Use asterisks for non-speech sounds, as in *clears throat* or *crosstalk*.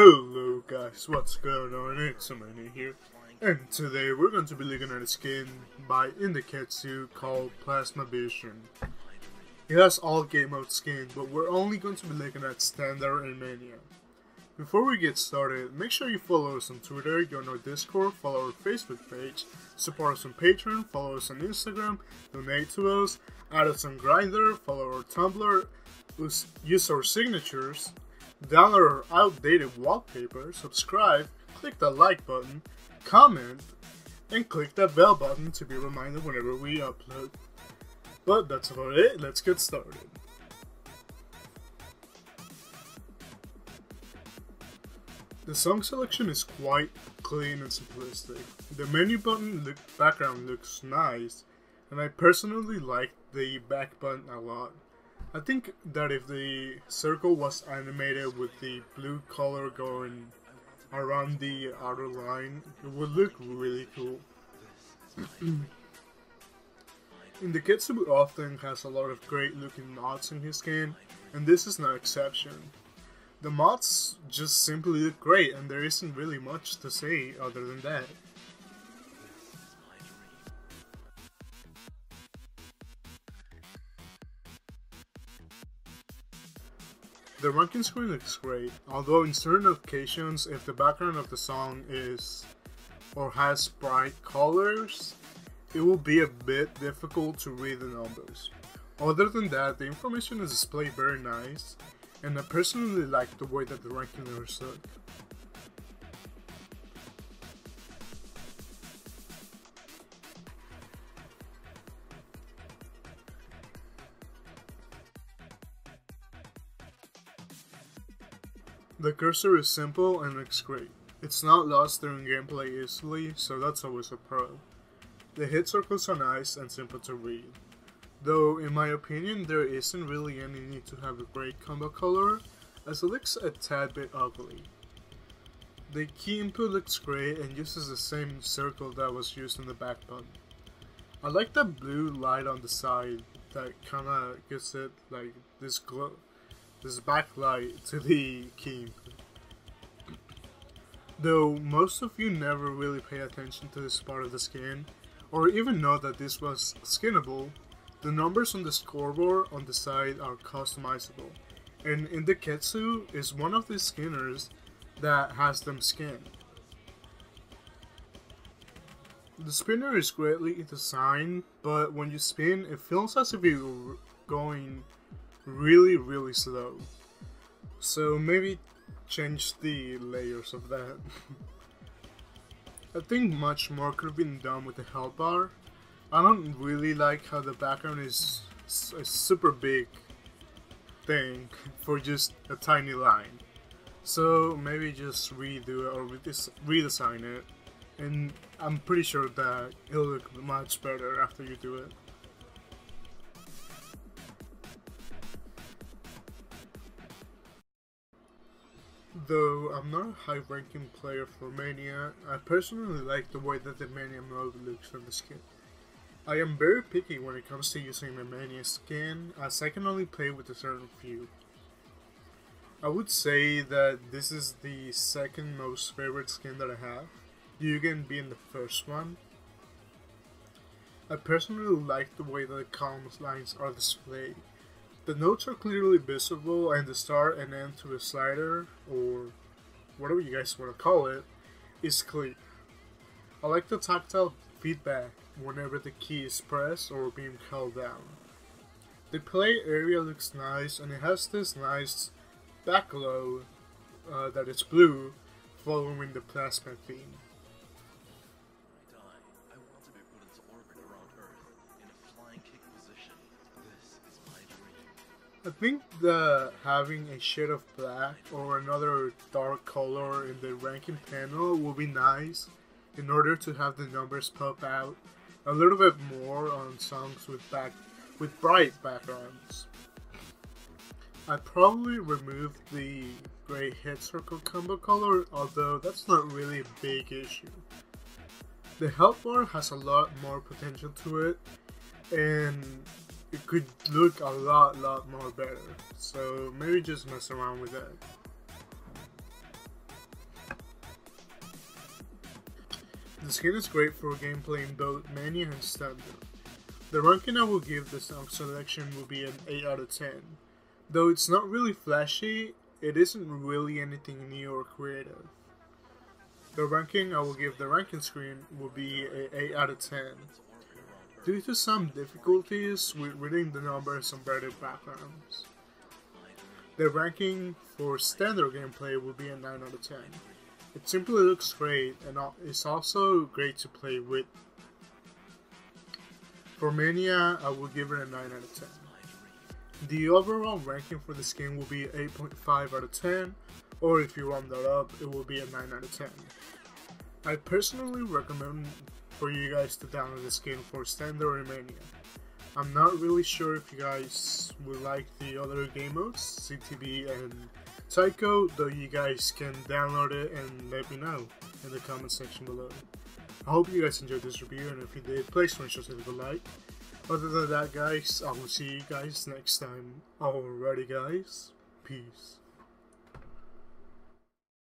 Hello guys, what's going on? It's Amani here, and today we're going to be looking at a skin by Indiketsu called Plasma Vision. It has all game mode skins, but we're only going to be looking at Standard and Mania. Before we get started, make sure you follow us on Twitter, join our Discord, follow our Facebook page, support us on Patreon, follow us on Instagram, donate to us, add us on Grindr, follow our Tumblr, use our signatures, download our outdated wallpaper, subscribe, click the like button, comment, and click the bell button to be reminded whenever we upload. But that's about it, let's get started. The song selection is quite clean and simplistic. The menu button look background looks nice, and I personally like the back button a lot. I think that if the circle was animated with the blue color going around the outer line, it would look really cool. *clears throat* Indiketsu often has a lot of great looking mods in his game, and this is no exception. The mods just simply look great and there isn't really much to say other than that. The ranking screen looks great, although in certain occasions if the background of the song is or has bright colors, it will be a bit difficult to read the numbers. Other than that, the information is displayed very nice, and I personally like the way that the ranking numbers look. The cursor is simple and looks great. It's not lost during gameplay easily, so that's always a pro. The hit circles are nice and simple to read. Though, in my opinion, there isn't really any need to have a great combo color, as it looks a tad bit ugly. The key input looks great and uses the same circle that was used in the back button. I like the blue light on the side that kinda gives it like this glow this backlight to the key. Though most of you never really pay attention to this part of the skin, or even know that this was skinnable, the numbers on the scoreboard on the side are customizable, and Indiketsu is one of the skinners that has them skinned. The spinner is greatly designed, but when you spin, it feels as if you're going really, really slow. So maybe change the layers of that. I think much more could have been done with the health bar. I don't really like how the background is a super big thing for just a tiny line. So maybe just redo it or redesign it. And I'm pretty sure that it'll look much better after you do it. Though I'm not a high ranking player for Mania, I personally like the way that the Mania mode looks on the skin. I am very picky when it comes to using the Mania skin, as I can only play with a certain few. I would say that this is the second most favorite skin that I have, Yugen being the first one. I personally like the way that the column lines are displayed. The notes are clearly visible and the start and end to a slider, or whatever you guys want to call it, is clear. I like the tactile feedback whenever the key is pressed or being held down. The play area looks nice and it has this nice backglow uh, that is blue following the plasma theme. I think that having a shade of black or another dark color in the ranking panel will be nice in order to have the numbers pop out a little bit more on songs with back with bright backgrounds. I probably removed the gray head circle combo color, although that's not really a big issue. The health bar has a lot more potential to it, and it could look a lot, lot more better. So maybe just mess around with that. The skin is great for gameplay in both Mania and Standard. The ranking I will give this song selection will be an 8 out of 10. Though it's not really flashy, it isn't really anything new or creative. The ranking I will give the ranking screen will be an 8 out of 10. Due to some difficulties with reading the numbers on better backgrounds. The ranking for standard gameplay will be a 9 out of 10. It simply looks great and it's also great to play with. For Mania, I will give it a 9 out of 10. The overall ranking for this game will be 8.5 out of 10, or if you round that up, it will be a 9 out of 10. I personally recommend for you guys to download this game for Standard or Mania. I'm not really sure if you guys would like the other game modes, CTB and Taiko, though you guys can download it and let me know in the comment section below. I hope you guys enjoyed this review, and if you did, please make sure to leave a like. Other than that, guys, I will see you guys next time. Alrighty, guys. Peace.